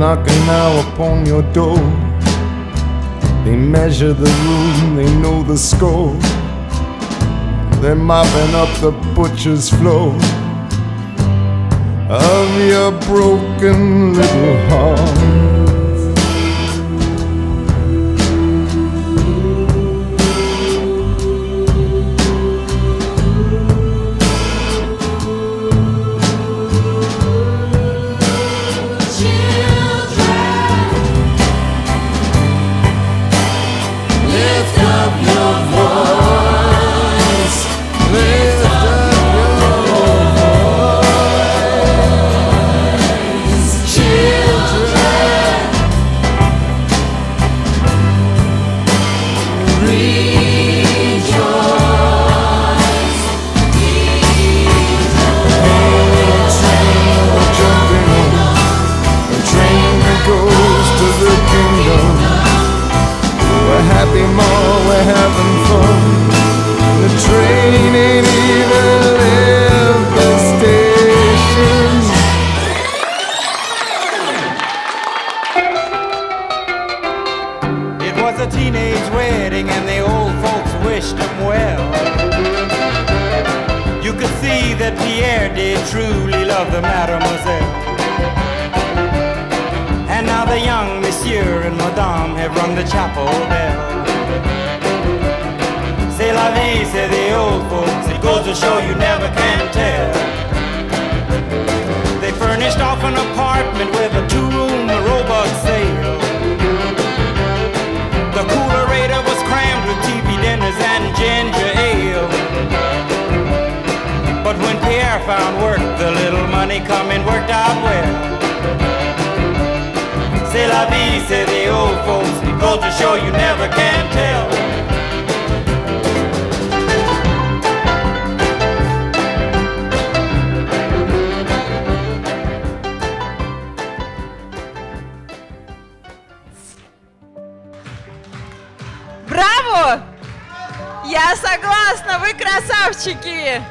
knocking now upon your door. They measure the room, they know the score. They're mopping up the butcher's floor of your broken little heart. Rejoice. A teenage wedding and the old folks wished him well. You could see that Pierre did truly love the mademoiselle. And now the young monsieur and madame have rung the chapel bell. C'est la vie, say the old folks. It goes to show you never can tell. They furnished off an apartment with a two-room Roebuck sale. found work, the little money coming worked out well. C'est la vie, say the old folks. It goes to show you never can tell. Браво! Я согласна, вы красавчики!